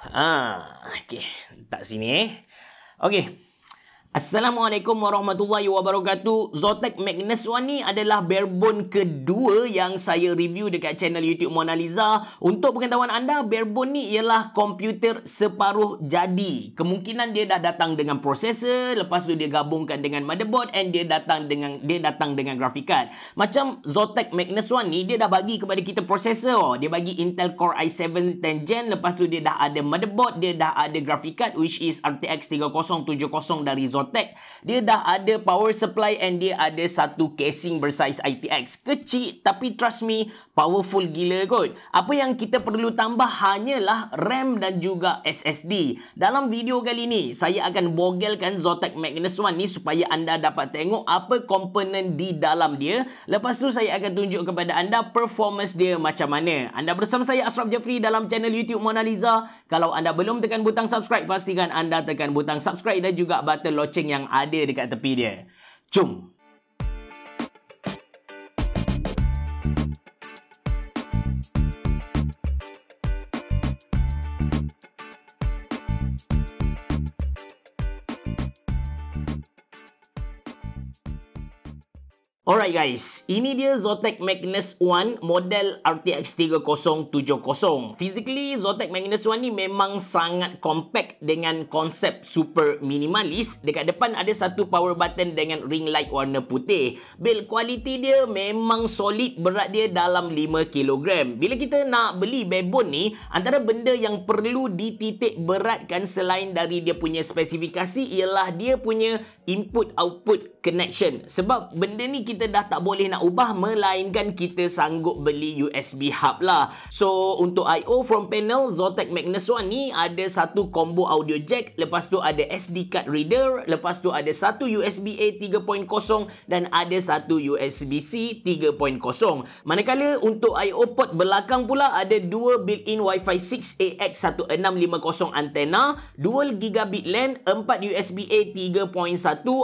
Ha, okey. Tak sini eh. Okey. Assalamualaikum warahmatullahi wabarakatuh. Zotac Magnus One ni adalah barebone kedua yang saya review dekat channel YouTube Mona Lisa. Untuk pengetahuan anda, barebone ni ialah komputer separuh jadi. Kemungkinan dia dah datang dengan prosesor, lepas tu dia gabungkan dengan motherboard and dia datang dengan dia datang dengan graphic card. Macam Zotac Magnus One ni dia dah bagi kepada kita prosesor. Dia bagi Intel Core i7 10 Gen, lepas tu dia dah ada motherboard, dia dah ada graphic card which is RTX 3070 dari Zotac Zotac. Dia dah ada power supply and dia ada satu casing bersaiz ITX. Kecil tapi trust me, powerful gila kot. Apa yang kita perlu tambah hanyalah RAM dan juga SSD. Dalam video kali ni, saya akan bogelkan Zotac Magnus One ni supaya anda dapat tengok apa komponen di dalam dia. Lepas tu saya akan tunjuk kepada anda performance dia macam mana. Anda bersama saya Ashraf Jeffrey dalam channel YouTube Mona Lisa. Kalau anda belum tekan butang subscribe, pastikan anda tekan butang subscribe dan juga button loceng yang ada dekat tepi dia. Jom! Alright guys, ini dia Zotac Magnus One model RTX 3070. Physically, Zotac Magnus One ni memang sangat compact dengan konsep super minimalis. Dekat depan ada satu power button dengan ring light warna putih. Build quality dia memang solid, berat dia dalam 5 kg. Bila kita nak beli barebone ni, antara benda yang perlu dititik beratkan selain dari dia punya spesifikasi ialah dia punya input-output connection. Sebab benda ni kita dah tak boleh nak ubah melainkan kita sanggup beli USB hub lah. So untuk I.O. from panel Zotac Magnus One ni ada satu combo audio jack, lepas tu ada SD card reader, lepas tu ada satu USB A 3.0 dan ada satu USB C 3.0. Manakala untuk I.O. port belakang pula ada dua built-in Wi-Fi 6 AX1650 antena, dual gigabit LAN, 4 USB A 3.1,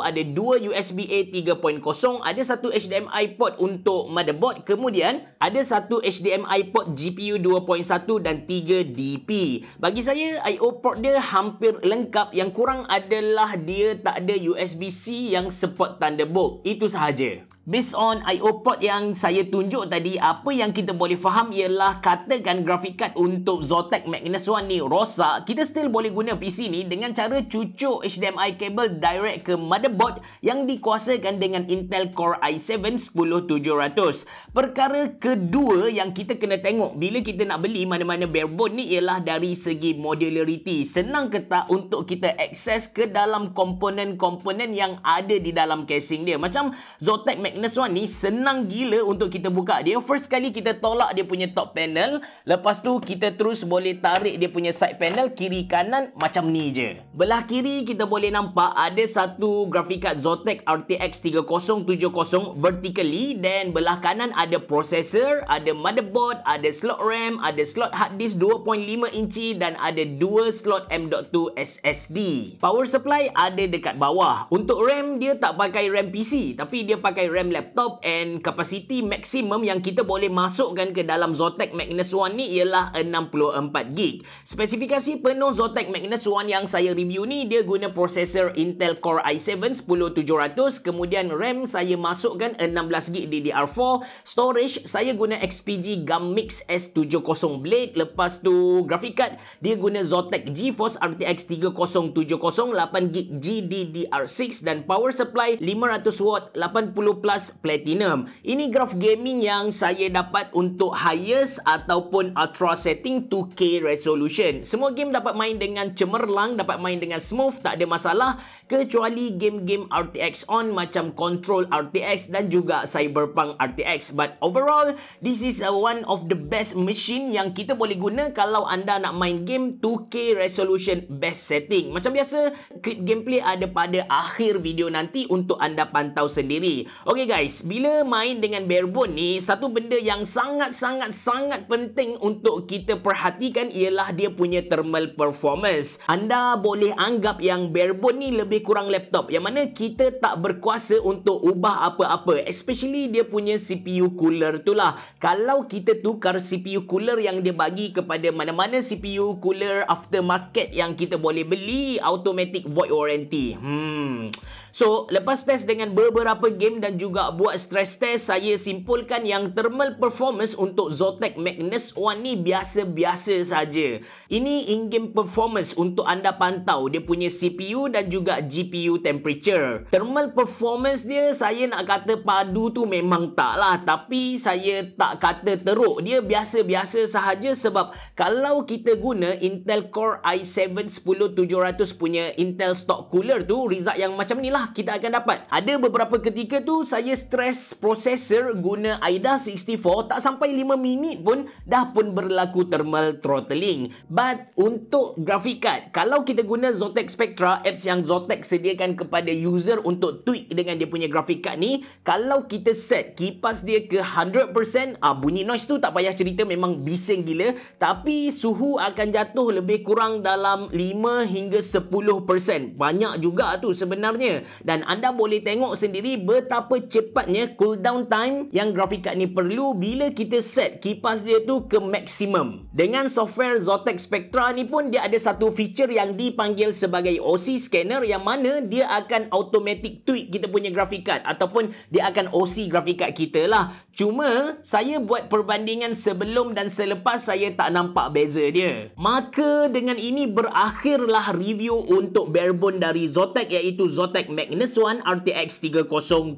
ada dua USB A 3.0, ada satu HDMI port untuk motherboard, kemudian ada satu HDMI port GPU 2.1 dan 3 DP. Bagi saya I/O port dia hampir lengkap, yang kurang adalah dia tak ada USB-C yang support Thunderbolt. Itu sahaja. Based on I.O. port yang saya tunjuk tadi, apa yang kita boleh faham ialah katakan graphic card untuk Zotac Magnus One ni rosak, kita still boleh guna PC ni dengan cara cucuk HDMI cable direct ke motherboard yang dikuasakan dengan Intel Core i7 10700. Perkara kedua yang kita kena tengok bila kita nak beli mana-mana barebone ni ialah dari segi modularity. Senang ke tak untuk kita akses ke dalam komponen-komponen yang ada di dalam casing dia. Macam Zotac Magnus Magnus One ni senang gila untuk kita buka dia. First kali kita tolak dia punya top panel. Lepas tu kita terus boleh tarik dia punya side panel kiri kanan macam ni je. Belah kiri kita boleh nampak ada satu graphic card Zotac RTX 3070 vertically. Dan belah kanan ada processor, ada motherboard, ada slot RAM, ada slot hard disk 2.5 inci dan ada dua slot M.2 SSD. Power supply ada dekat bawah. Untuk RAM dia tak pakai RAM PC tapi dia pakai RAM RAM laptop and capacity maksimum yang kita boleh masukkan ke dalam Zotac Magnus One ni ialah 64GB. Spesifikasi penuh Zotac Magnus One yang saya review ni dia guna prosesor Intel Core i7 10700 kemudian RAM saya masukkan 16GB DDR4 storage saya guna XPG Gummix S70 Blade lepas tu graphic card dia guna Zotac GeForce RTX 3070 8GB GDDR6 dan power supply 500W 80 plus Plus Platinum. Ini graf gaming yang saya dapat untuk highest ataupun ultra setting 2K resolution. Semua game dapat main dengan cemerlang, dapat main dengan smooth, tak ada masalah kecuali game-game RTX on macam Control RTX dan juga Cyberpunk RTX. But overall, this is one of the best machine yang kita boleh guna kalau anda nak main game 2K resolution best setting. Macam biasa, klip gameplay ada pada akhir video nanti untuk anda pantau sendiri. Okay Guys, bila main dengan barebone ni, satu benda yang sangat-sangat-sangat penting untuk kita perhatikan ialah dia punya thermal performance. Anda boleh anggap yang barebone ni lebih kurang laptop yang mana kita tak berkuasa untuk ubah apa-apa. Especially dia punya CPU cooler tu lah. Kalau kita tukar CPU cooler yang dia bagi kepada mana-mana CPU cooler aftermarket yang kita boleh beli, automatic void warranty. Hmm. So, lepas test dengan beberapa game dan juga buat stress test, saya simpulkan yang thermal performance untuk Zotac Magnus One ni biasa-biasa saja. Ini in-game performance untuk anda pantau dia punya CPU dan juga GPU temperature. Thermal performance dia, saya nak kata padu tu memang tak lah. Tapi, saya tak kata teruk. Dia biasa-biasa sahaja sebab kalau kita guna Intel Core i7-10700 punya Intel stock cooler tu, result yang macam ni lah kita akan dapat. Ada beberapa ketika tu saya stress processor guna AIDA 64 tak sampai 5 minit pun dah pun berlaku thermal throttling. But untuk graphic card, kalau kita guna Zotac Spectra, apps yang Zotac sediakan kepada user untuk tweak dengan dia punya graphic card ni, kalau kita set kipas dia ke 100%, ah bunyi noise tu tak payah cerita memang bising gila, tapi suhu akan jatuh lebih kurang dalam 5 hingga 10%. Banyak juga tu sebenarnya dan anda boleh tengok sendiri betapa cepatnya cooldown time yang graphic card ni perlu bila kita set kipas dia tu ke maksimum. Dengan software Zotac Spectra ni pun dia ada satu feature yang dipanggil sebagai OC scanner yang mana dia akan automatic tweak kita punya graphic card ataupun dia akan OC graphic card kita lah. Cuma saya buat perbandingan sebelum dan selepas saya tak nampak beza dia. Maka dengan ini berakhirlah review untuk barebone dari Zotac iaitu Zotac Magnus One RTX 3070.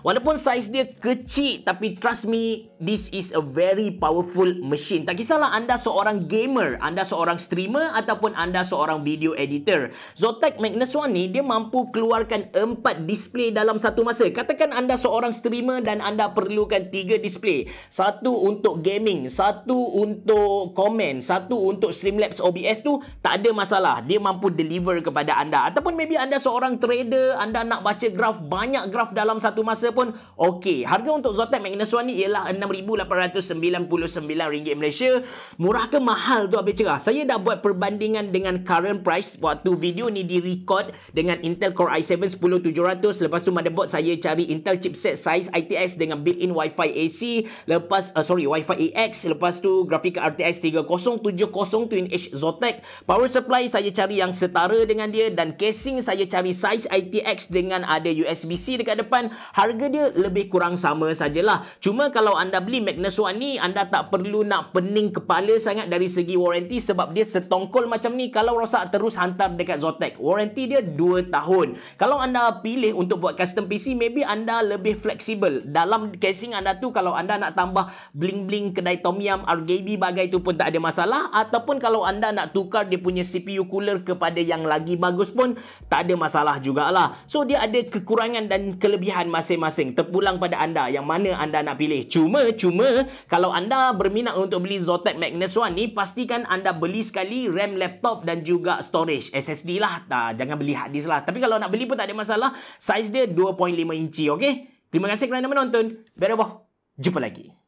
Walaupun saiz dia kecil tapi trust me this is a very powerful machine. Tak kisahlah anda seorang gamer, anda seorang streamer ataupun anda seorang video editor. Zotac Magnus One ni dia mampu keluarkan 4 display dalam satu masa. Katakan anda seorang streamer dan anda perlukan 3 display. Satu untuk gaming, satu untuk komen, satu untuk Streamlabs OBS tu tak ada masalah. Dia mampu deliver kepada anda. Ataupun maybe anda seorang seorang trader anda nak baca graf banyak graf dalam satu masa pun okey. Harga untuk Zotac Magnus One ni ialah RM6,899 Malaysia. Murah ke mahal tu habis cerah? Saya dah buat perbandingan dengan current price waktu video ni di record dengan Intel Core i7-10700 lepas tu motherboard saya cari Intel chipset size ITX dengan built-in Wi-Fi AC lepas uh, sorry Wi-Fi AX lepas tu grafik RTX 3070 Twin Edge Zotac power supply saya cari yang setara dengan dia dan casing saya cari size ITX dengan ada USB-C dekat depan, harga dia lebih kurang sama sajalah. Cuma kalau anda beli Magnus One ni, anda tak perlu nak pening kepala sangat dari segi warranty sebab dia setongkol macam ni. Kalau rosak terus hantar dekat Zotac. Warranty dia 2 tahun. Kalau anda pilih untuk buat custom PC, maybe anda lebih fleksibel. Dalam casing anda tu, kalau anda nak tambah bling-bling kedai Tom Yum, RGB bagai tu pun tak ada masalah. Ataupun kalau anda nak tukar dia punya CPU cooler kepada yang lagi bagus pun, tak ada masalah masalah jugalah. So dia ada kekurangan dan kelebihan masing-masing. Terpulang pada anda yang mana anda nak pilih. Cuma, cuma kalau anda berminat untuk beli Zotac Magnus One ni, pastikan anda beli sekali RAM laptop dan juga storage. SSD lah. Tak, jangan beli hard disk lah. Tapi kalau nak beli pun tak ada masalah. Saiz dia 2.5 inci, okay? Terima kasih kerana menonton. Berapa? Jumpa lagi.